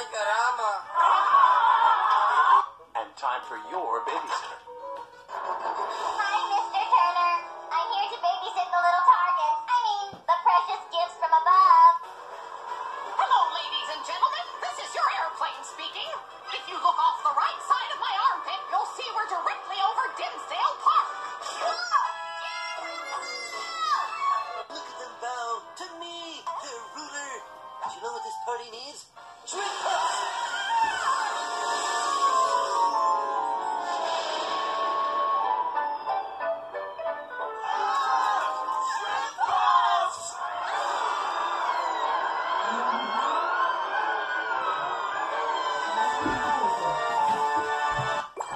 And time for your babysitter. Hi, Mr. Turner. I'm here to babysit the little targets. I mean, the precious gifts from above. Hello, ladies and gentlemen. This is your airplane speaking. If you look off the right side of my armpit, you'll see we're directly over Dimmsdale Park. Look at them bow to me, the ruler. Do you know what this party needs? Drip.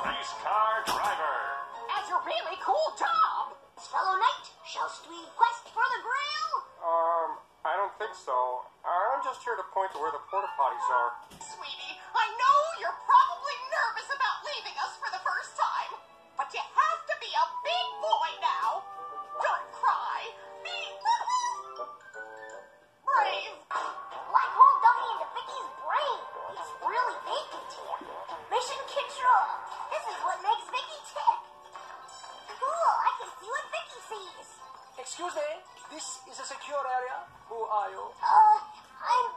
Race car driver. As a really cool job. Fellow knight, shallst we quest for the grail? Um, I don't think so. I'm just here to point to where the porta potties are. Sweetie, I know you're probably nervous about leaving us for the first time, but you have to be a big boy now. Don't cry. Be brave. Black hole dumping into Vicky's brain. It's really vacant here. Mission control. This is what makes Vicky tick. Cool, I can see what Vicky sees. Excuse me, this is a secure area. Who are you? Uh, I'm